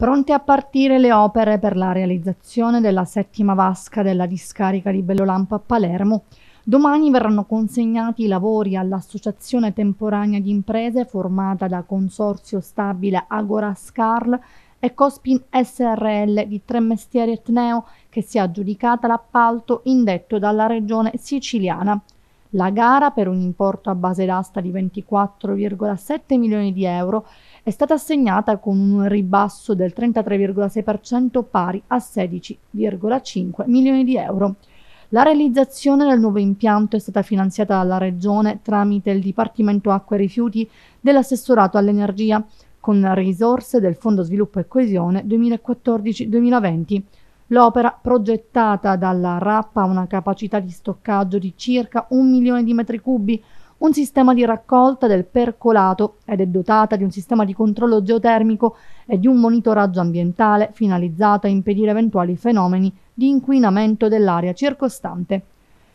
Pronte a partire le opere per la realizzazione della settima vasca della discarica di Bellolampo a Palermo. Domani verranno consegnati i lavori all'Associazione Temporanea di Imprese formata da Consorzio Stabile Agora Scarl e Cospin SRL di Tremestieri Etneo che si è aggiudicata l'appalto indetto dalla regione siciliana. La gara, per un importo a base d'asta di 24,7 milioni di euro, è stata assegnata con un ribasso del 33,6% pari a 16,5 milioni di euro. La realizzazione del nuovo impianto è stata finanziata dalla Regione tramite il Dipartimento Acqua e Rifiuti dell'Assessorato all'Energia con risorse del Fondo Sviluppo e Coesione 2014-2020. L'opera, progettata dalla RAP, ha una capacità di stoccaggio di circa un milione di metri cubi, un sistema di raccolta del percolato ed è dotata di un sistema di controllo geotermico e di un monitoraggio ambientale finalizzato a impedire eventuali fenomeni di inquinamento dell'area circostante.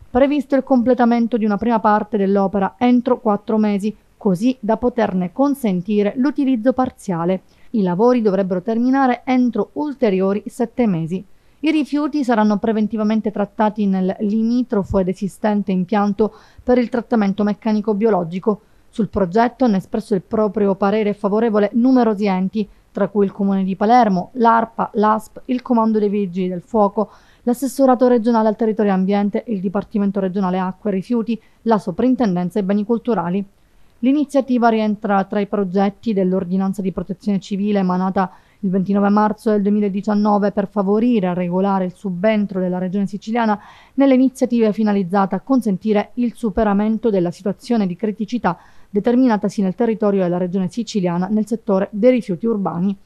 Previsto il completamento di una prima parte dell'opera entro quattro mesi, così da poterne consentire l'utilizzo parziale. I lavori dovrebbero terminare entro ulteriori sette mesi. I rifiuti saranno preventivamente trattati nel limitrofo ed esistente impianto per il trattamento meccanico-biologico. Sul progetto hanno espresso il proprio parere favorevole numerosi enti, tra cui il Comune di Palermo, l'ARPA, l'ASP, il Comando dei Vigili del Fuoco, l'Assessorato regionale al territorio e ambiente, il Dipartimento regionale acqua e rifiuti, la Soprintendenza ai beni culturali. L'iniziativa rientra tra i progetti dell'Ordinanza di protezione civile emanata il 29 marzo del 2019 per favorire e regolare il subentro della regione siciliana nelle iniziative finalizzate a consentire il superamento della situazione di criticità determinatasi nel territorio della regione siciliana nel settore dei rifiuti urbani.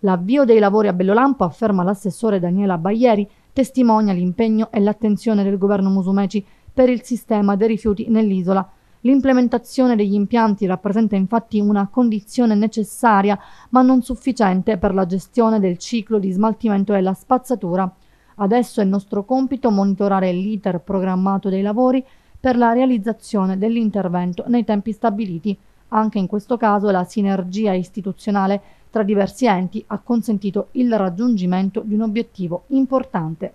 L'avvio dei lavori a Bellolampo, afferma l'assessore Daniela Baglieri, testimonia l'impegno e l'attenzione del governo Musumeci per il sistema dei rifiuti nell'isola L'implementazione degli impianti rappresenta infatti una condizione necessaria ma non sufficiente per la gestione del ciclo di smaltimento della spazzatura. Adesso è nostro compito monitorare l'iter programmato dei lavori per la realizzazione dell'intervento nei tempi stabiliti. Anche in questo caso la sinergia istituzionale tra diversi enti ha consentito il raggiungimento di un obiettivo importante.